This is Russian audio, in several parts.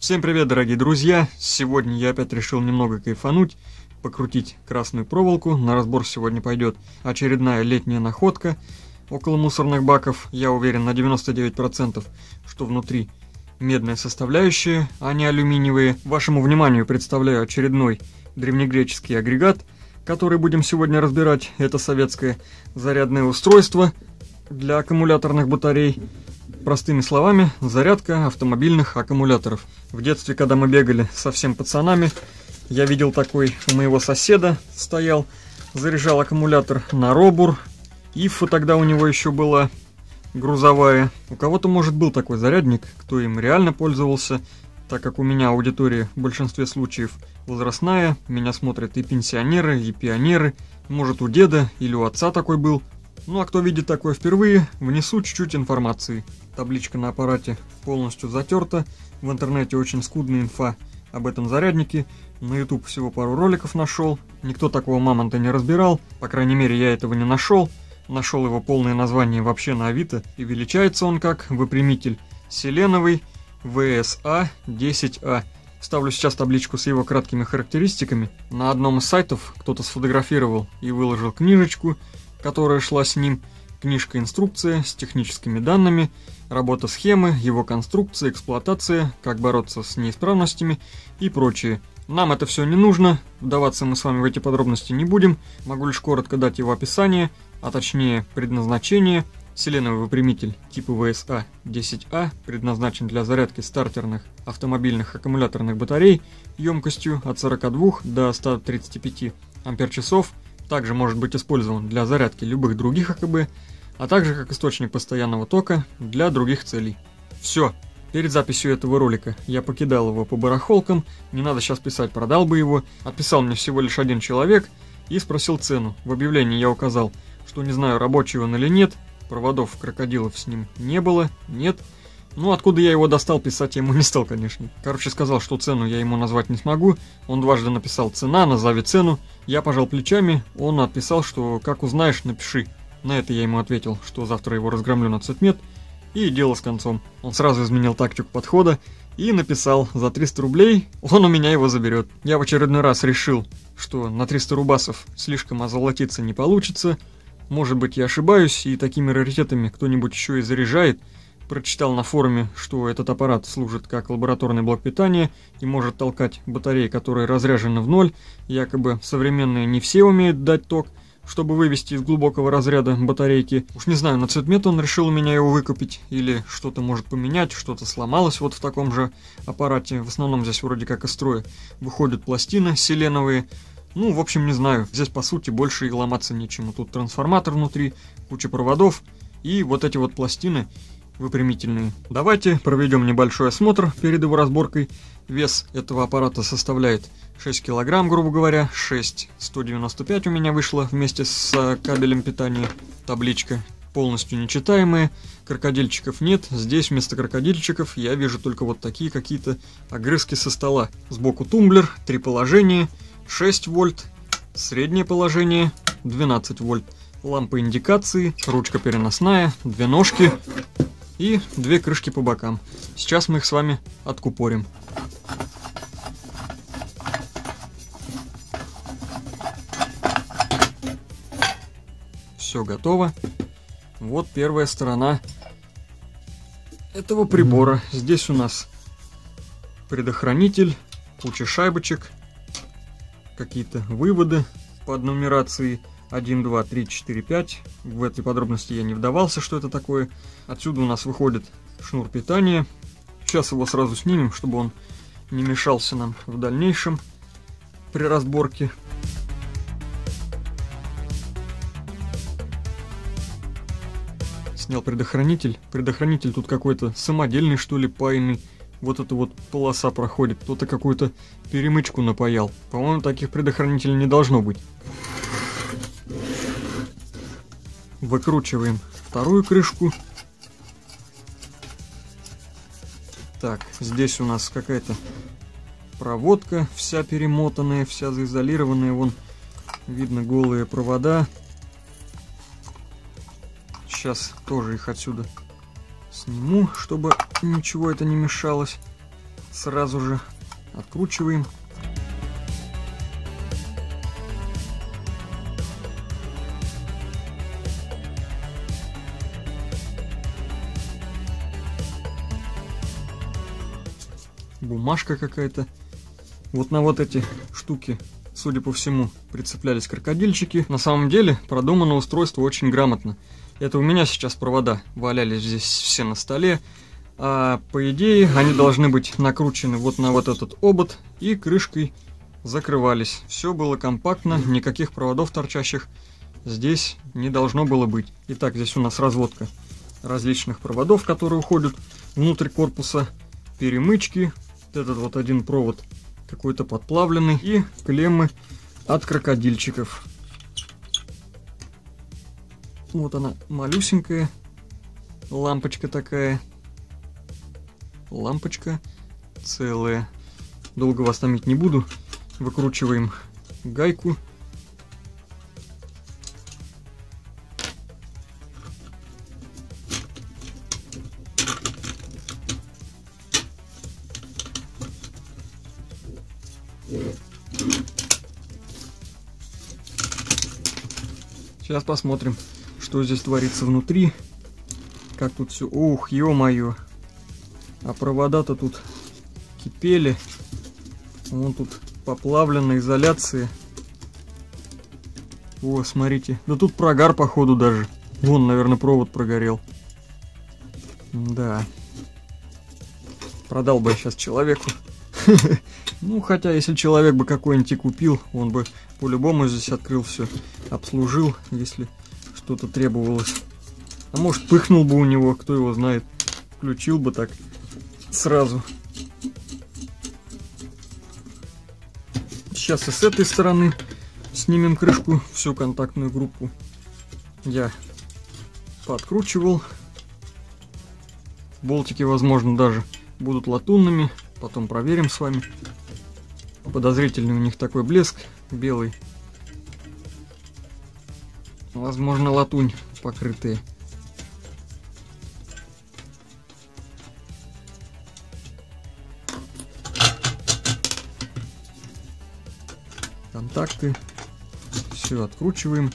Всем привет, дорогие друзья! Сегодня я опять решил немного кайфануть, покрутить красную проволоку. На разбор сегодня пойдет очередная летняя находка около мусорных баков. Я уверен на 99%, что внутри медная составляющая, а не алюминиевые. Вашему вниманию представляю очередной древнегреческий агрегат, который будем сегодня разбирать. Это советское зарядное устройство для аккумуляторных батарей. Простыми словами, зарядка автомобильных аккумуляторов. В детстве, когда мы бегали совсем пацанами, я видел такой у моего соседа стоял, заряжал аккумулятор на робур. Ифа тогда у него еще была грузовая. У кого-то, может, был такой зарядник, кто им реально пользовался, так как у меня аудитория в большинстве случаев возрастная, меня смотрят и пенсионеры, и пионеры, может, у деда или у отца такой был. Ну а кто видит такое впервые, внесу чуть-чуть информации. Табличка на аппарате полностью затерта, в интернете очень скудная инфа об этом заряднике, на YouTube всего пару роликов нашел, никто такого мамонта не разбирал, по крайней мере я этого не нашел, нашел его полное название вообще на Авито, и величается он как выпрямитель селеновый VSA-10A. Ставлю сейчас табличку с его краткими характеристиками. На одном из сайтов кто-то сфотографировал и выложил книжечку, которая шла с ним, книжка-инструкция с техническими данными, работа схемы, его конструкция, эксплуатация, как бороться с неисправностями и прочее. Нам это все не нужно, вдаваться мы с вами в эти подробности не будем, могу лишь коротко дать его описание, а точнее предназначение. Селеновый выпрямитель типа VSA 10A предназначен для зарядки стартерных автомобильных аккумуляторных батарей емкостью от 42 до 135 ампер-часов также может быть использован для зарядки любых других АКБ, а также как источник постоянного тока для других целей. Все, перед записью этого ролика я покидал его по барахолкам, не надо сейчас писать продал бы его, отписал мне всего лишь один человек и спросил цену. В объявлении я указал, что не знаю рабочий он или нет, проводов крокодилов с ним не было, нет, ну, откуда я его достал, писать я ему не стал, конечно. Короче, сказал, что цену я ему назвать не смогу. Он дважды написал «цена», «назови цену». Я пожал плечами, он отписал, что «как узнаешь, напиши». На это я ему ответил, что завтра его разгромлю на цветмет, и дело с концом. Он сразу изменил тактику подхода и написал «за 300 рублей он у меня его заберет». Я в очередной раз решил, что на 300 рубасов слишком озолотиться не получится. Может быть, я ошибаюсь, и такими раритетами кто-нибудь еще и заряжает – прочитал на форуме, что этот аппарат служит как лабораторный блок питания и может толкать батареи, которые разряжены в ноль. Якобы современные не все умеют дать ток, чтобы вывести из глубокого разряда батарейки. Уж не знаю, на цветмет он решил у меня его выкупить, или что-то может поменять, что-то сломалось вот в таком же аппарате. В основном здесь вроде как из строя выходят пластины селеновые. Ну, в общем, не знаю. Здесь, по сути, больше и ломаться нечему. Тут трансформатор внутри, куча проводов, и вот эти вот пластины выпрямительные. Давайте проведем небольшой осмотр перед его разборкой. Вес этого аппарата составляет 6 килограмм, грубо говоря, 6 195 у меня вышло вместе с э, кабелем питания. Табличка полностью нечитаемая, крокодильчиков нет. Здесь вместо крокодильчиков я вижу только вот такие какие-то огрызки со стола. Сбоку тумблер, три положения, 6 вольт, среднее положение, 12 вольт. Лампа индикации, ручка переносная, две ножки, и две крышки по бокам. Сейчас мы их с вами откупорим. Все готово. Вот первая сторона этого прибора. Здесь у нас предохранитель, куча шайбочек, какие-то выводы под нумерацией 1, 2, 3, 4, 5. В этой подробности я не вдавался, что это такое. Отсюда у нас выходит шнур питания. Сейчас его сразу снимем, чтобы он не мешался нам в дальнейшем при разборке. Снял предохранитель. Предохранитель тут какой-то самодельный, что ли, пайный. Вот эта вот полоса проходит. Кто-то какую-то перемычку напаял. По-моему, таких предохранителей не должно быть. Выкручиваем вторую крышку. Так, здесь у нас какая-то проводка вся перемотанная, вся заизолированная. Вон видно голые провода. Сейчас тоже их отсюда сниму, чтобы ничего это не мешалось. сразу же откручиваем. Бумажка какая-то. Вот на вот эти штуки, судя по всему, прицеплялись крокодильчики. На самом деле продумано устройство очень грамотно. Это у меня сейчас провода валялись здесь все на столе. А по идее они должны быть накручены вот на вот этот обод и крышкой закрывались. Все было компактно, никаких проводов торчащих здесь не должно было быть. Итак, здесь у нас разводка различных проводов, которые уходят внутрь корпуса, перемычки, этот вот один провод какой-то подплавленный и клеммы от крокодильчиков. Вот она малюсенькая. Лампочка такая. Лампочка целая. Долго вас томить не буду. Выкручиваем гайку. Сейчас посмотрим что здесь творится внутри. Как тут все... Ух, ё-моё. А провода-то тут кипели. Вон тут поплавленная изоляция. О, смотрите. Да тут прогар, походу, даже. Вон, наверное, провод прогорел. Да. Продал бы я сейчас человеку. Ну, хотя, если человек бы какой-нибудь купил, он бы по-любому здесь открыл все, обслужил, если что-то требовалось. А может пыхнул бы у него, кто его знает. Включил бы так сразу. Сейчас и с этой стороны снимем крышку, всю контактную группу. Я подкручивал. Болтики, возможно, даже будут латунными. Потом проверим с вами. Подозрительный у них такой блеск белый. Возможно, латунь покрытые. Контакты. Все откручиваем.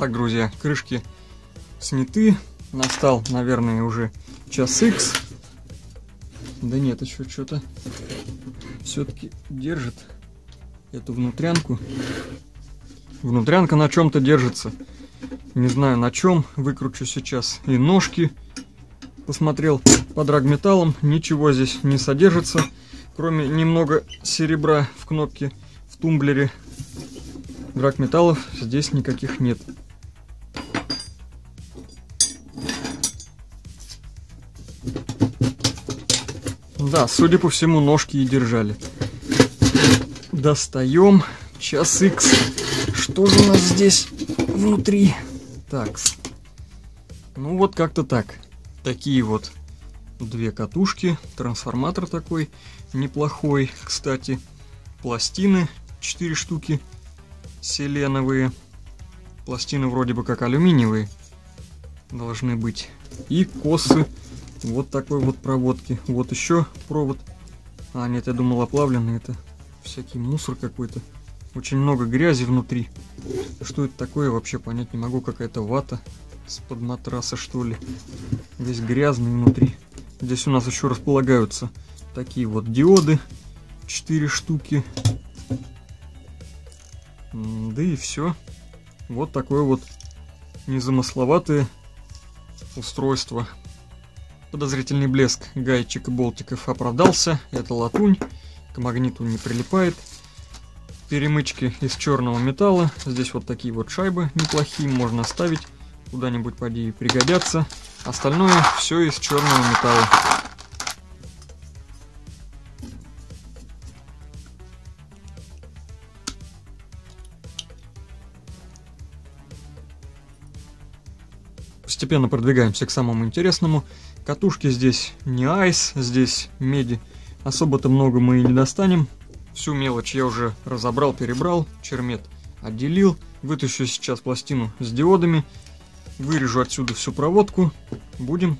Так, друзья, крышки сняты. Настал, наверное, уже час X. Да нет, еще что-то все-таки держит эту внутрянку. Внутрянка на чем-то держится. Не знаю на чем. Выкручу сейчас и ножки. Посмотрел по драгметаллам. Ничего здесь не содержится. Кроме немного серебра в кнопке в тумблере. Драгметаллов здесь никаких нет. Да, судя по всему, ножки и держали. Достаем. Час X. Что же у нас здесь внутри? Так. Ну вот как-то так. Такие вот две катушки. Трансформатор такой неплохой, кстати. Пластины 4 штуки селеновые. Пластины вроде бы как алюминиевые должны быть. И косы вот такой вот проводки. Вот еще провод. А, нет, я думал оплавленный. Это всякий мусор какой-то. Очень много грязи внутри. Что это такое, вообще понять не могу. Какая-то вата с-под матраса, что ли. Весь грязный внутри. Здесь у нас еще располагаются такие вот диоды. 4 штуки. Да и все. Вот такое вот незамысловатое устройство. Подозрительный блеск гаечек и болтиков оправдался. Это латунь. К магниту не прилипает. Перемычки из черного металла. Здесь вот такие вот шайбы неплохие. Можно ставить. Куда-нибудь поди пригодятся. Остальное все из черного металла. Постепенно продвигаемся к самому интересному. Катушки здесь не айс, здесь меди. Особо-то много мы и не достанем. Всю мелочь я уже разобрал, перебрал, чермет отделил. Вытащу сейчас пластину с диодами, вырежу отсюда всю проводку. Будем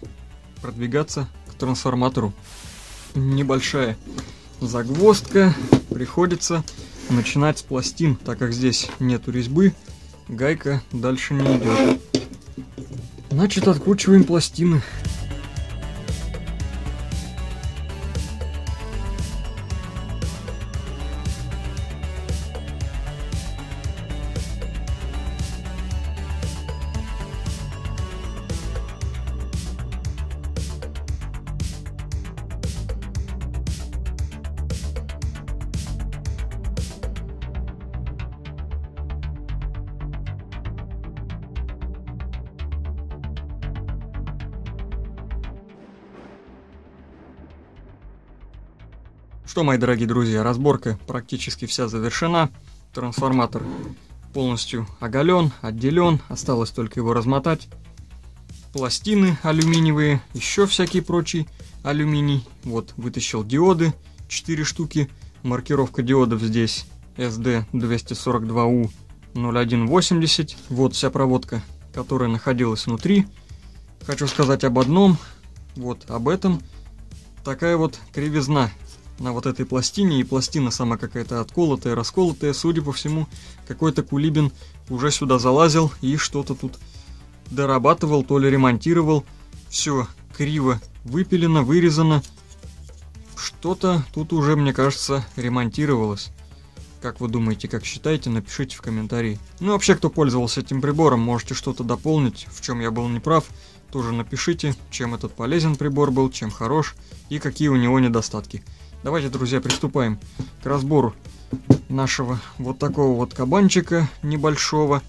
продвигаться к трансформатору. Небольшая загвоздка. Приходится начинать с пластин, так как здесь нету резьбы. Гайка дальше не идет. Значит, откручиваем пластины. Что, мои дорогие друзья, разборка практически вся завершена. Трансформатор полностью оголен, отделен, осталось только его размотать. Пластины алюминиевые, еще всякий прочий алюминий. Вот, вытащил диоды, 4 штуки. Маркировка диодов здесь SD242U0180. Вот вся проводка, которая находилась внутри. Хочу сказать об одном, вот об этом. Такая вот кривизна на вот этой пластине, и пластина сама какая-то отколотая, расколотая, судя по всему, какой-то кулибин уже сюда залазил и что-то тут дорабатывал, то ли ремонтировал. Все криво выпилено, вырезано. Что-то тут уже, мне кажется, ремонтировалось. Как вы думаете, как считаете, напишите в комментарии. Ну, вообще, кто пользовался этим прибором, можете что-то дополнить, в чем я был неправ. Тоже напишите, чем этот полезен прибор был, чем хорош и какие у него недостатки. Давайте, друзья, приступаем к разбору нашего вот такого вот кабанчика небольшого.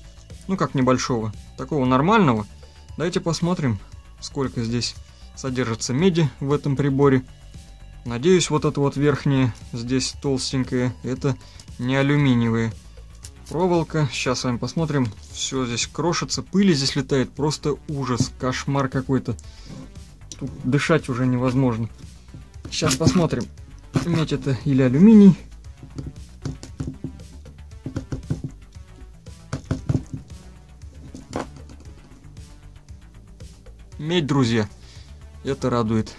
Ну как небольшого, такого нормального. Давайте посмотрим, сколько здесь содержится меди в этом приборе. Надеюсь, вот это вот верхнее, здесь толстенькое, это не алюминиевые. Проволока, сейчас с вами посмотрим, все здесь крошится, пыли здесь летает, просто ужас, кошмар какой-то. Тут дышать уже невозможно. Сейчас посмотрим, Медь это или алюминий. Медь, друзья. Это радует.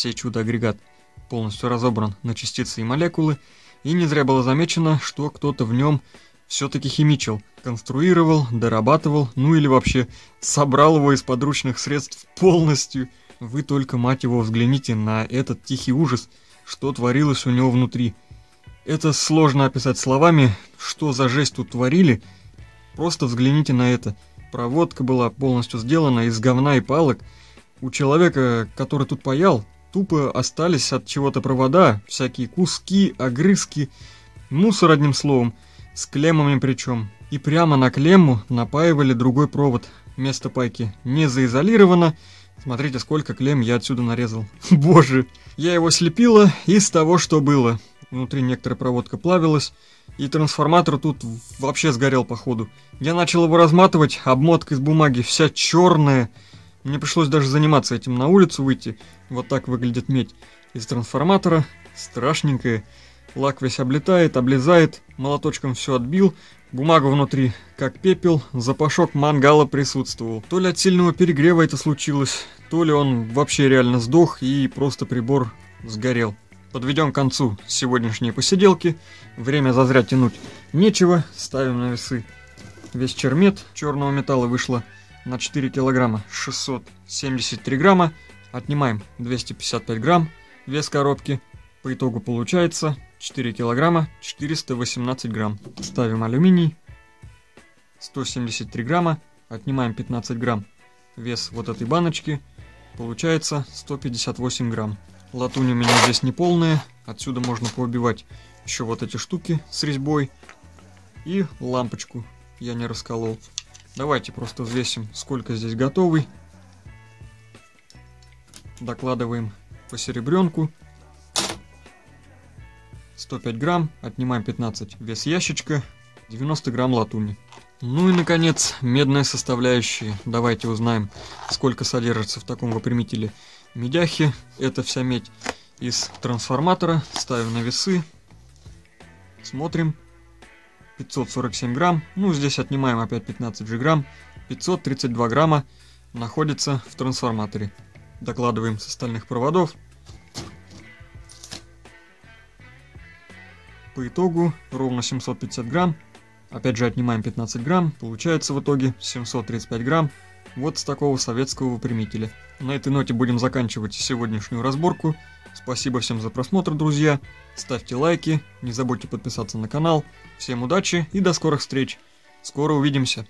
Сей чудо-агрегат полностью разобран на частицы и молекулы, и не зря было замечено, что кто-то в нем все-таки химичил, конструировал, дорабатывал, ну или вообще собрал его из подручных средств полностью. Вы только, мать его, взгляните на этот тихий ужас, что творилось у него внутри. Это сложно описать словами, что за жесть тут творили. Просто взгляните на это. Проводка была полностью сделана из говна и палок. У человека, который тут паял, Тупо остались от чего-то провода, всякие куски, огрызки, мусор одним словом. с клеммами причем. И прямо на клемму напаивали другой провод. Место пайки не заизолировано. Смотрите, сколько клемм я отсюда нарезал. Боже, я его слепила из того, что было. Внутри некоторая проводка плавилась, и трансформатор тут вообще сгорел походу. Я начал его разматывать, обмотка из бумаги вся черная. Мне пришлось даже заниматься этим на улицу выйти. Вот так выглядит медь из трансформатора. Страшненькая. Лак весь облетает, облезает, молоточком все отбил, бумага внутри как пепел, запашок мангала присутствовал. То ли от сильного перегрева это случилось, то ли он вообще реально сдох и просто прибор сгорел. Подведем к концу сегодняшние посиделки. Время зазря тянуть нечего, ставим на весы. Весь чермет черного металла вышло на 4 килограмма 673 грамма. Отнимаем 255 грамм вес коробки. По итогу получается 4 килограмма 418 грамм. Ставим алюминий. 173 грамма. Отнимаем 15 грамм вес вот этой баночки. Получается 158 грамм. Латунь у меня здесь не полная. Отсюда можно поубивать еще вот эти штуки с резьбой. И лампочку я не расколол. Давайте просто взвесим, сколько здесь готовый. Докладываем по серебренку. 105 грамм, отнимаем 15 вес ящичка, 90 грамм латуни. Ну и, наконец, медная составляющая. Давайте узнаем, сколько содержится в таком выпрямителе медяхи. Это вся медь из трансформатора. Ставим на весы. Смотрим. 547 грамм. Ну, здесь отнимаем опять 15 же грамм. 532 грамма находится в трансформаторе. Докладываем с остальных проводов. По итогу ровно 750 грамм. Опять же отнимаем 15 грамм. Получается в итоге 735 грамм. Вот с такого советского выпрямителя. На этой ноте будем заканчивать сегодняшнюю разборку. Спасибо всем за просмотр, друзья. Ставьте лайки, не забудьте подписаться на канал. Всем удачи и до скорых встреч. Скоро увидимся.